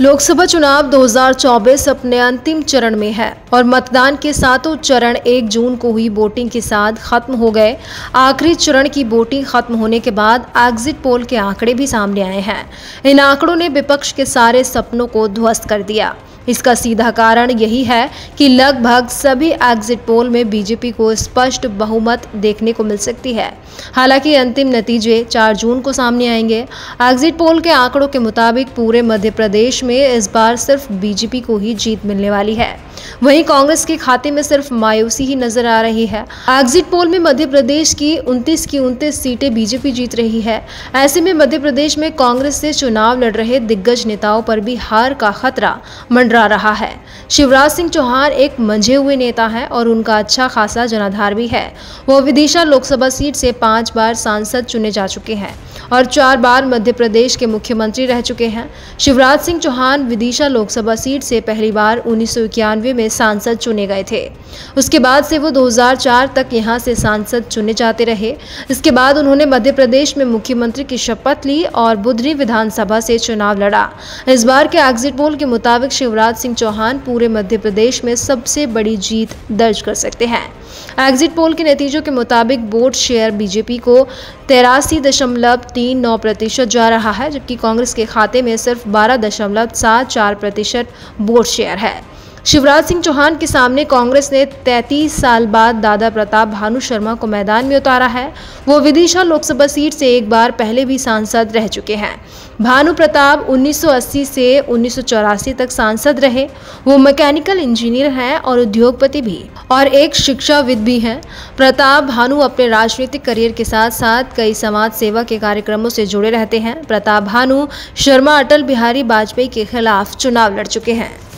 लोकसभा चुनाव 2024 अपने अंतिम चरण में है और मतदान के सातों चरण 1 जून को हुई वोटिंग के साथ खत्म हो गए। आखिरी चरण की वोटिंग खत्म होने के बाद एग्जिट पोल के आंकड़े भी सामने आए हैं। इन आंकड़ों ने विपक्ष के सारे सपनों को ध्वस्त कर दिया। इसका सीधा कारण यही है कि लगभग सभी एग्जिट पोल में बीजेपी को स्पष्ट बहुमत देखने को मिल सकती है। हालाँकि अंतिम नतीजे 4 जून को सामने आएँगे। एग्जिट पोल के आंकड़ों के मुताबिक पूरे मध्य प्रदेश में इस बार सिर्फ़ बीजेपी को ही जीत मिलने वाली है। वहीं कांग्रेस के खाते में सिर्फ़ मायूसी ही नज़र आ रही है। एग्जिट पोल में मध्य प्रदेश की 29 की 29 सीटें बीजेपी जीत रही है। ऐसे में मध्य प्रदेश में कांग्रेस से चुनाव लड़ रहे दिग्गज नेताओं पर भी हार का खतरा। मंडरा रहा है। शिवराज सिंह चौहान एक मंझे हुए नेता है और उनका अच्छा खासा जनाधार भी है। वो विदिशा लोकसभा सीट से पाँच बार सांसद चुने जा चुके हैं और चार बार मध्य प्रदेश के मुख्यमंत्री रह चुके हैं। शिवराज सिंह चौहान विदिशा लोकसभा सीट से पहली बार उन्नीस में सांसद चुने गए थे। उसके बाद से वो 2004 तक यहाँ से सांसद चुने जाते रहे। इसके बाद उन्होंने मध्य प्रदेश में मुख्यमंत्री की शपथ ली और बुधनी विधानसभा से चुनाव लड़ा। इस बार के एग्जिट पोल के मुताबिक शिवराज सिंह चौहान पूरे मध्य प्रदेश में सबसे बड़ी जीत दर्ज कर सकते हैं। एग्जिट पोल के नतीजों के मुताबिक वोट शेयर बीजेपी को तेरासी दशमलव तीन नौ प्रतिशत जा रहा है, जबकि कांग्रेस के खाते में सिर्फ़ बारह दशमलव सात चार प्रतिशत वोट शेयर है। शिवराज सिंह चौहान के सामने कांग्रेस ने 33 साल बाद दादा प्रताप भानु शर्मा को मैदान में उतारा है। वो विदिशा लोकसभा सीट से एक बार पहले भी सांसद रह चुके हैं। भानु प्रताप 1980 से उन्नीस सौ चौरासी तक सांसद रहे। वो मैकेनिकल इंजीनियर हैं और उद्योगपति भी और एक शिक्षाविद भी हैं। प्रताप भानु अपने राजनीतिक करियर के साथ साथ कई समाज सेवा के कार्यक्रमों से जुड़े रहते हैं। प्रताप भानु, शर्मा, अटल बिहारी वाजपेयी के खिलाफ चुनाव लड़ चुके हैं।